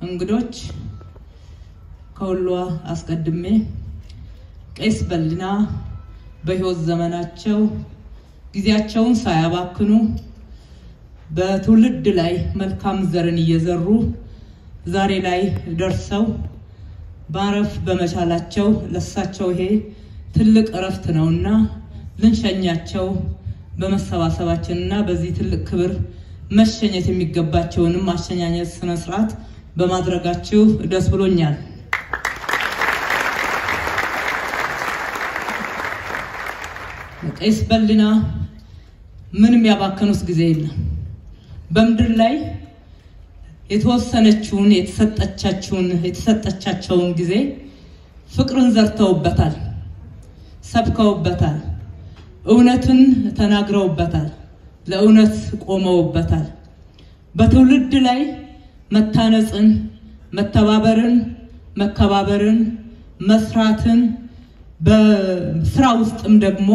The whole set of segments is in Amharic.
እንግዶች፣ ከሁሉ አስቀድሜ ቄስ በሊና በሕይወት ዘመናቸው ጊዜያቸውን ሳያባክኑ በትውልድ ላይ መልካም ዘርን እየዘሩ ዛሬ ላይ ደርሰው ማረፍ በመቻላቸው ለሳቸው ይሄ ትልቅ እረፍት ነውና ልንሸኛቸው በመሰባሰባችንና በዚህ ትልቅ ክብር መሸኘት የሚገባቸውንም ማሸኛኘት ስነ ስርዓት በማድረጋችሁ ደስ ብሎኛል። ቄስ በሊና ምንም ያባከኑት ጊዜ የለም። በምድር ላይ የተወሰነችውን የተሰጠቻችውን የተሰጠቻቸውን ጊዜ ፍቅርን ዘርተውበታል፣ ሰብከውበታል፣ እውነትን ተናግረውበታል፣ ለእውነት ቆመውበታል። በትውልድ ላይ መታነጽን፣ መተባበርን፣ መከባበርን፣ መስራትን በስራ ውስጥም ደግሞ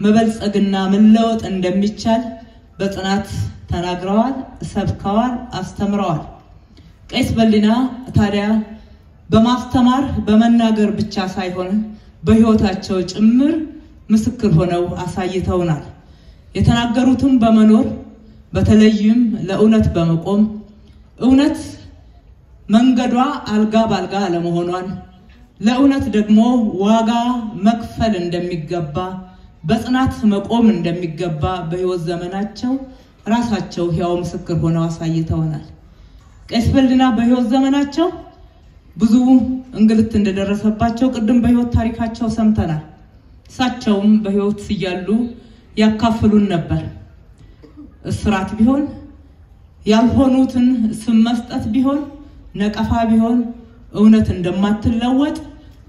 መበልጸግና መለወጥ እንደሚቻል በጽናት ተናግረዋል፣ ሰብከዋል፣ አስተምረዋል። ቄስ በሊና ታዲያ በማስተማር በመናገር ብቻ ሳይሆን በሕይወታቸው ጭምር ምስክር ሆነው አሳይተውናል። የተናገሩትም በመኖር በተለይም ለእውነት በመቆም እውነት መንገዷ አልጋ ባልጋ አለመሆኗን ለእውነት ደግሞ ዋጋ መክፈል እንደሚገባ በጽናት መቆም እንደሚገባ በሕይወት ዘመናቸው ራሳቸው ሕያው ምስክር ሆነው አሳይተውናል። ቄስ በሊና በሕይወት ዘመናቸው ብዙ እንግልት እንደደረሰባቸው ቅድም በሕይወት ታሪካቸው ሰምተናል። እሳቸውም በሕይወት እያሉ ያካፍሉን ነበር። እስራት ቢሆን ያልሆኑትን ስም መስጠት ቢሆን ነቀፋ ቢሆን እውነት እንደማትለወጥ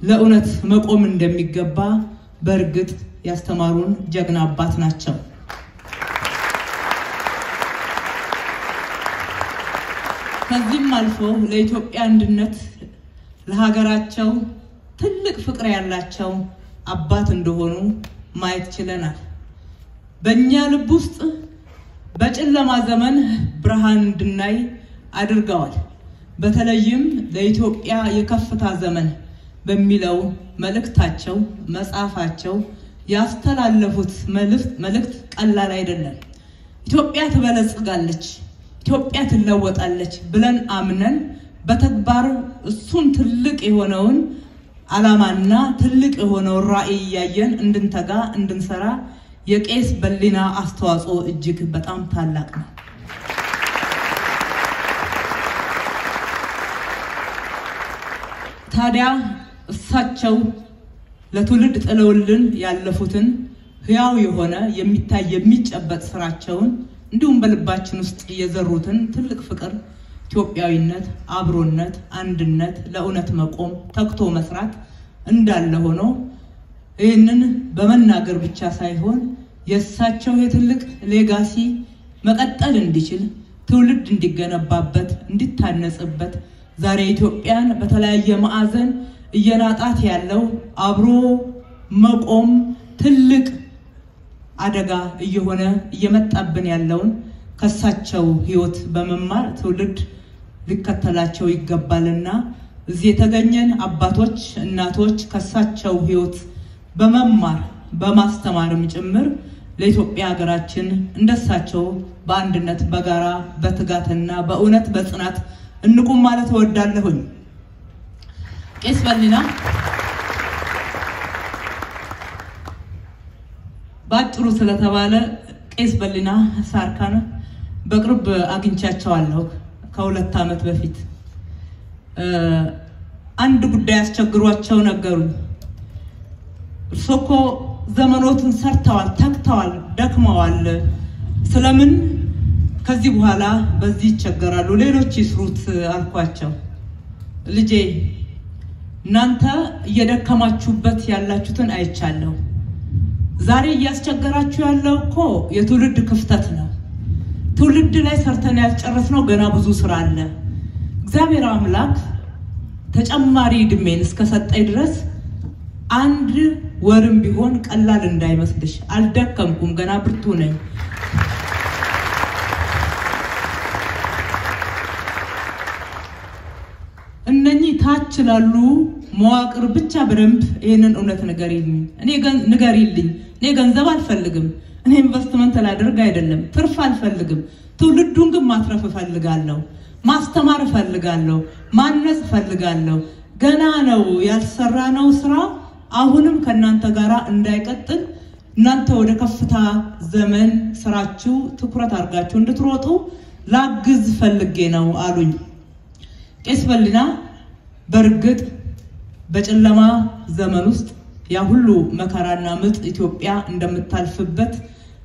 ለእውነት መቆም እንደሚገባ በእርግጥ ያስተማሩን ጀግና አባት ናቸው። ከዚህም አልፎ ለኢትዮጵያ አንድነት ለሀገራቸው ትልቅ ፍቅር ያላቸው አባት እንደሆኑ ማየት ችለናል። በእኛ ልብ ውስጥ በጨለማ ዘመን ብርሃን እንድናይ አድርገዋል። በተለይም ለኢትዮጵያ የከፍታ ዘመን በሚለው መልእክታቸው መጽሐፋቸው ያስተላለፉት መልእክት ቀላል አይደለም። ኢትዮጵያ ትበለጽጋለች፣ ኢትዮጵያ ትለወጣለች ብለን አምነን በተግባር እሱን ትልቅ የሆነውን ዓላማና ትልቅ የሆነውን ራዕይ እያየን እንድንተጋ እንድንሰራ የቄስ በሊና አስተዋጽኦ እጅግ በጣም ታላቅ ነው። ታዲያ እሳቸው ለትውልድ ጥለውልን ያለፉትን ሕያው የሆነ የሚታይ የሚጨበጥ ስራቸውን እንዲሁም በልባችን ውስጥ የዘሩትን ትልቅ ፍቅር፣ ኢትዮጵያዊነት፣ አብሮነት፣ አንድነት፣ ለእውነት መቆም፣ ተግቶ መስራት እንዳለ ሆኖ ይህንን በመናገር ብቻ ሳይሆን የእሳቸው የትልቅ legacy መቀጠል እንዲችል ትውልድ እንዲገነባበት እንዲታነጽበት ዛሬ ኢትዮጵያን በተለያየ ማዕዘን እየናጣት ያለው አብሮ መቆም ትልቅ አደጋ እየሆነ እየመጣብን ያለውን ከሳቸው ሕይወት በመማር ትውልድ ሊከተላቸው ይገባልና እዚህ የተገኘን አባቶች፣ እናቶች ከሳቸው ሕይወት በመማር በማስተማርም ጭምር ለኢትዮጵያ ሀገራችን እንደሳቸው በአንድነት በጋራ በትጋትና በእውነት በጽናት እንቁም ማለት እወዳለሁኝ። ቄስ በሊና በአጭሩ ስለተባለ ቄስ በሊና ሳርካን በቅርብ አግኝቻቸዋለሁ። ከሁለት ዓመት በፊት አንድ ጉዳይ አስቸግሯቸው ነገሩኝ። እኮ ዘመኖትን ሰርተዋል፣ ተግተዋል፣ ደክመዋል። ስለምን ከዚህ በኋላ በዚህ ይቸገራሉ? ሌሎች ይስሩት አልኳቸው። ልጄ እናንተ እየደከማችሁበት ያላችሁትን አይቻለሁ። ዛሬ እያስቸገራችሁ ያለው እኮ የትውልድ ክፍተት ነው። ትውልድ ላይ ሰርተን ያልጨረስነው ገና ብዙ ስራ አለ። እግዚአብሔር አምላክ ተጨማሪ እድሜን እስከሰጠኝ ድረስ አንድ ወርም ቢሆን ቀላል እንዳይመስልሽ፣ አልደከምኩም፣ ገና ብርቱ ነኝ። እነኚህ ታች ላሉ መዋቅር ብቻ በደንብ ይህንን እውነት ንገሪልኝ፣ እኔ ንገሪልኝ። እኔ ገንዘብ አልፈልግም። እኔ ኢንቨስትመንት ላደርግ አይደለም፣ ትርፍ አልፈልግም። ትውልዱን ግን ማትረፍ እፈልጋለሁ፣ ማስተማር እፈልጋለሁ፣ ማነጽ እፈልጋለሁ። ገና ነው ያልሰራ ነው ስራ አሁንም ከእናንተ ጋር እንዳይቀጥል እናንተ ወደ ከፍታ ዘመን ስራችሁ ትኩረት አድርጋችሁ እንድትሮጡ ላግዝ ፈልጌ ነው አሉኝ። ቄስ በሊና በእርግጥ በጨለማ ዘመን ውስጥ ያ ሁሉ መከራና ምጥ ኢትዮጵያ እንደምታልፍበት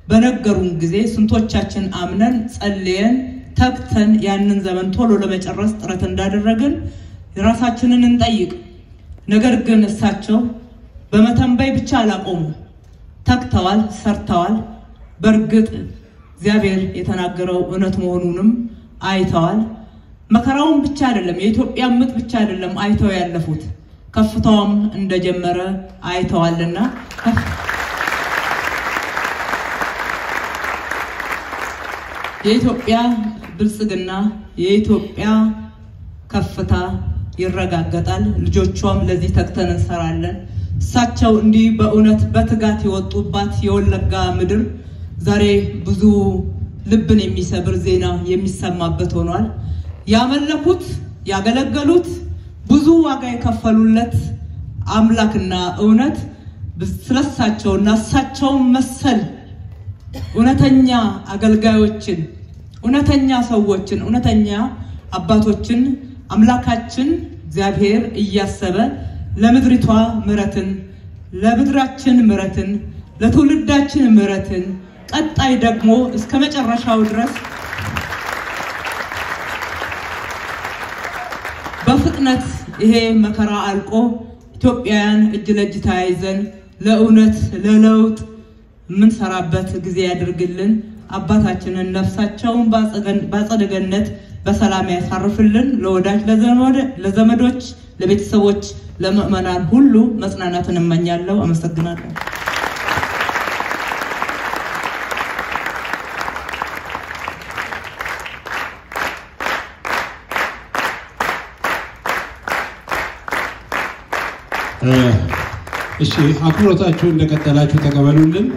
በነገሩን ጊዜ ስንቶቻችን አምነን ጸልየን ተግተን ያንን ዘመን ቶሎ ለመጨረስ ጥረት እንዳደረግን ራሳችንን እንጠይቅ። ነገር ግን እሳቸው በመተንበይ ብቻ አላቆሙ፣ ተግተዋል፣ ሰርተዋል። በእርግጥ እግዚአብሔር የተናገረው እውነት መሆኑንም አይተዋል። መከራውን ብቻ አይደለም የኢትዮጵያ ምጥ ብቻ አይደለም አይተው ያለፉት ከፍታውም እንደጀመረ አይተዋልና የኢትዮጵያ ብልጽግና የኢትዮጵያ ከፍታ ይረጋገጣል። ልጆቿም ለዚህ ተግተን እንሰራለን። እሳቸው እንዲህ በእውነት በትጋት የወጡባት የወለጋ ምድር ዛሬ ብዙ ልብን የሚሰብር ዜና የሚሰማበት ሆኗል። ያመለኩት ያገለገሉት ብዙ ዋጋ የከፈሉለት አምላክና እውነት ስለሳቸውና እሳቸውን መሰል እውነተኛ አገልጋዮችን፣ እውነተኛ ሰዎችን፣ እውነተኛ አባቶችን አምላካችን እግዚአብሔር እያሰበ ለምድሪቷ ምሕረትን ለምድራችን ምሕረትን ለትውልዳችን ምሕረትን ቀጣይ ደግሞ እስከ መጨረሻው ድረስ በፍጥነት ይሄ መከራ አልቆ ኢትዮጵያውያን እጅ ለእጅ ተያይዘን ለእውነት ለለውጥ የምንሰራበት ጊዜ ያድርግልን። አባታችንን ነፍሳቸውን በአጸደ ገነት በሰላም ያሳርፍልን። ለወዳጅ ለዘመዶች፣ ለቤተሰቦች፣ ለምዕመናን ሁሉ መጽናናትን እመኛለሁ። አመሰግናለሁ። እሺ አክብሮታችሁ እንደቀጠላችሁ ተቀበሉልን።